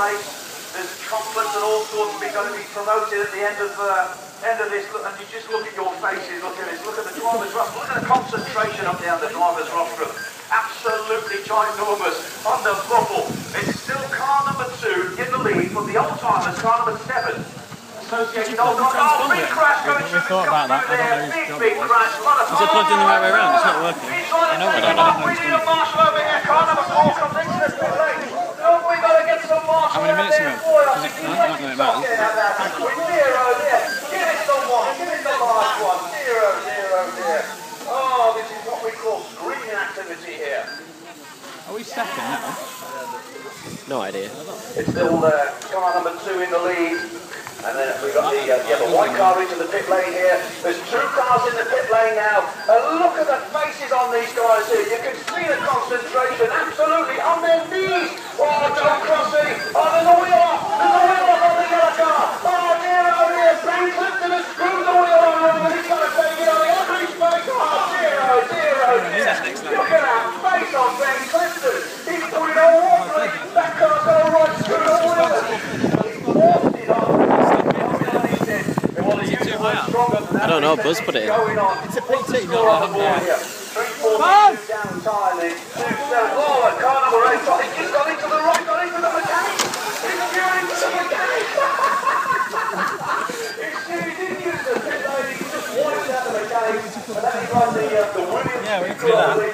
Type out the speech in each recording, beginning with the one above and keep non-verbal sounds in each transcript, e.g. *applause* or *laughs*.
race. There's chocolates and all sorts of going to be promoted at the end of uh, end of this. Look, and you just look at your faces. Look at this. Look at the driver's rostrum. Look at the concentration up there on the driver's rostrum. Absolutely ginormous on the bubble. It's still car number two in the lead from the old timers, car number seven. Associated Old Timers. Oh, big crash going through thought about that. I don't know there. Big, job big crash. Is it plugged in the right way around? It's not working. He's trying to I know it, I don't know We need a marshal over here. Car number four comes into this pit lane. Oh, we got to get some marshal How many out minutes there ago? for us. Is it- no, not that it matters. getting out there. With zero there. Give it someone. Give it the last one. Zero, zero there. Oh, this is what we call screening activity here. Are we second now? No idea. It's still uh, car number two in the lead. And then we've got the, uh, white car into the pit lane here. There's two cars in the pit lane now. And look at the faces on these guys here. You can see the concentration absolutely on their knees. Oh, John Crossy. Oh, there's a wheel off. There's a wheel know, Buzz put it in. It's a PT, not a board Come on! Down time, then. Two, seven. Oh, and car number eight. I think he's got into the right, got into the mechanic. He's going into the mechanic. He's he's in use the pit lane. He just wiped out the mechanic. And then he got the, uh, the Williams Yeah, we can do that. The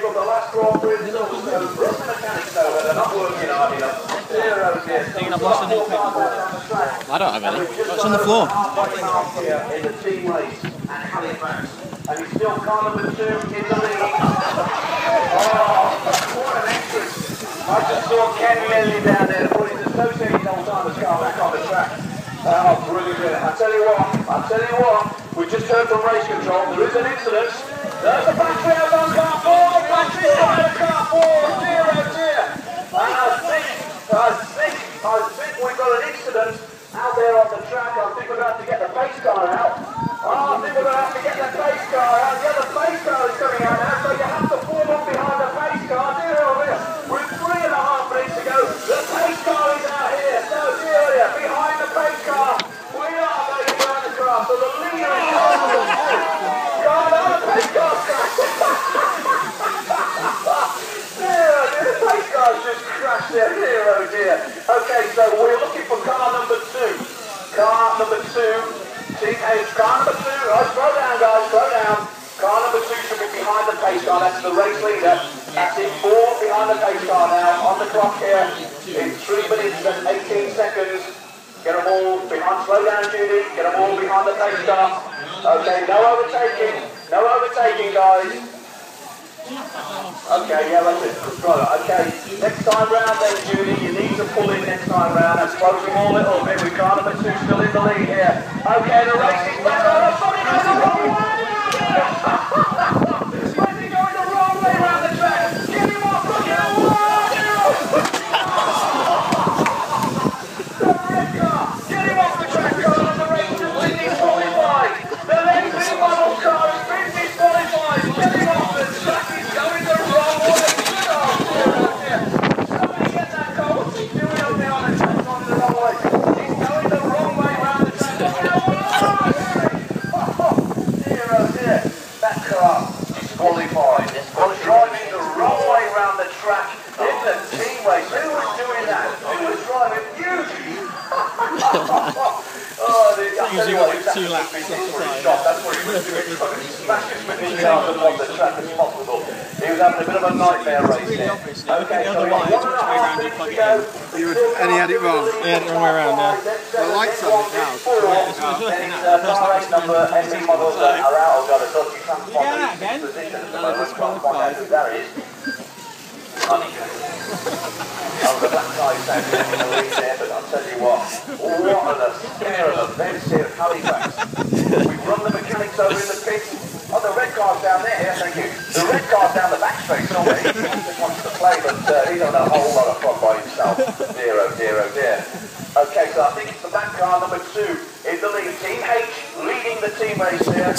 cars down the track. I don't have any. What's on the floor? The. And he's still car number two in the what an entrance. I just saw Ken Lilly down there, put his associated old timers car back on the track. Oh, brilliant. I tell you what, I tell you what, we just heard from race control, there is an incident. Out oh. And I think, I think, I think we've got an incident out there on the track. I think we're going to have to get the pace car out. Oh, the the pace car is coming out now, so you have to form up behind the pace car. Dear oh dear, with three and a half minutes to go, the pace car is out here. So dear oh dear, behind the pace car, we are going around the car. So the leader is possible. God, oh, the pace car's crashed. Dear, dear, the pace car's just crashed there. Dear, oh dear. Okay, so we're looking for car number two. Car number two. Team H, car number two. Right, slow down, guys, slow down. Car number two should be behind the pace car. That's the race leader. That's in four behind the pace car now. Uh, on the clock here in three minutes and 18 seconds. Get them all behind. Slow down, Judy. Get them all behind the pace car. Okay, no overtaking. No overtaking, guys. Okay, yeah, that's it. Right, okay. Next time round then, Judy, you need to pull in next time round. That's closing all a little bit. We've got number two still in the lead here. Okay, the race is back on. Oh, sorry, going the wrong way! Where's he going the wrong way around the track? Give him off, look at him! The red car! Get him off the track, Carl, and the race has been disqualified! The lengthy model car has been disqualified! Get him off the track, he's going the wrong way! Oh, dear, oh, dear. Somebody get that car, what's he doing up there on the track, going the wrong way? He's going the wrong way around the track. Look at him! Oh, dear, oh, dear. That car disqualified. Was driving the wrong way around the track in the team race. Who was doing that? Who was driving? You! oh, the, I tell you what, he was two laps actually off the pretty side. shocked. That's what he was doing. He was trying the. He was having a bit of a nightmare race there. at Okay, the so got wires, which way half round you plug it in. And he had it wrong. Yeah, the wrong way around, yeah. The lights on it now. Four. Then it's uh, car eight number MB models that are out. I've got a dodgy transponder get that again? at No, find out who that is. Oh, the black in the lead there, but I'll tell you what, what are the scare of events here at Halifax. We've run the mechanics over in the pits. Oh, the red car's down there, yeah, thank you. The red car's down the back straight somewhere. He just wants to play, but uh, he's on a whole lot of fun by himself. Dear, oh dear, oh dear. Okay, so I think it's the back car number two in the lead. Team H leading the team race here.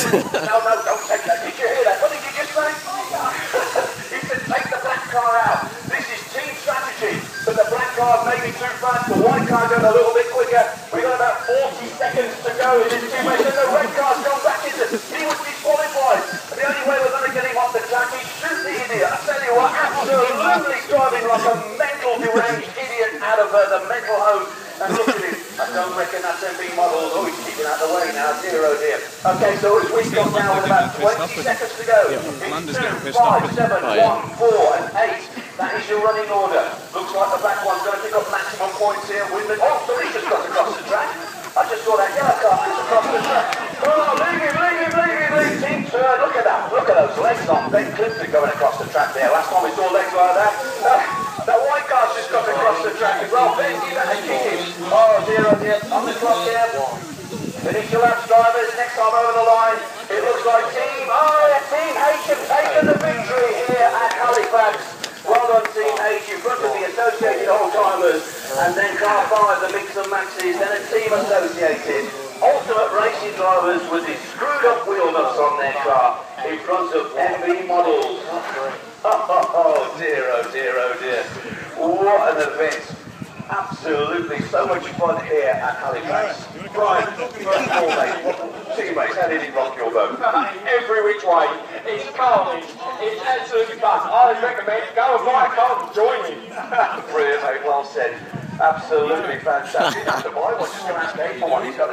no, no, don't take that. Did you hear that? What did you just say? *laughs* he said take the black car out. This is team strategy. But the black car car maybe too fast, the white car going a little bit quicker. We've got about 40 seconds to go in this two minutes, and the red car's gone back into, he was disqualified. And the only way we're going to get him off the track is shoot the idiot. I tell you what, absolutely driving like a mental deranged idiot out of uh, the mental home. And look at him. I don't reckon that's MB model. Oh, he's keeping out of the way now. Oh dear. Okay, so as we've got now with about 20 seconds to go. Landers It's getting two, pissed off five, with seven, Oh, yeah. one, four, and eight. That is your running order. Looks like the back one's going to pick up maximum points here. With the oh, Felicia's got across the track. I just saw that yellow car just across the track. Oh, leave him, leave him, leave him, leave him. Team turn. Look at that. Look at those legs on Ben Clifton going across the track there. Last time we saw legs like that. Uh, that white car's just got across the track as well. Ben, give that a kick in. Oh, dear, oh dear. On the clock here. Your laps, drivers. Next time over the line, it looks like Team, oh, Team H have taken the victory here at Halifax. Well done, Team H, in front of the Associated Old Timers, and then car five, the Mix and Maxis, then a Team Associated. Ultimate Racing drivers with these screwed up wheel nuts on their car in front of MB models. *laughs* Oh dear, oh dear, oh dear. What an event. Absolutely, so much fun here at Halifax. Brian, first of all, mate, teammates, how did it rock your boat? every which way. It's carnage. It's absolutely fun. I recommend go and buy a car and join me. *laughs* Brilliant, mate, well said. Absolutely fantastic. The boy, just going to ask for one. He's got a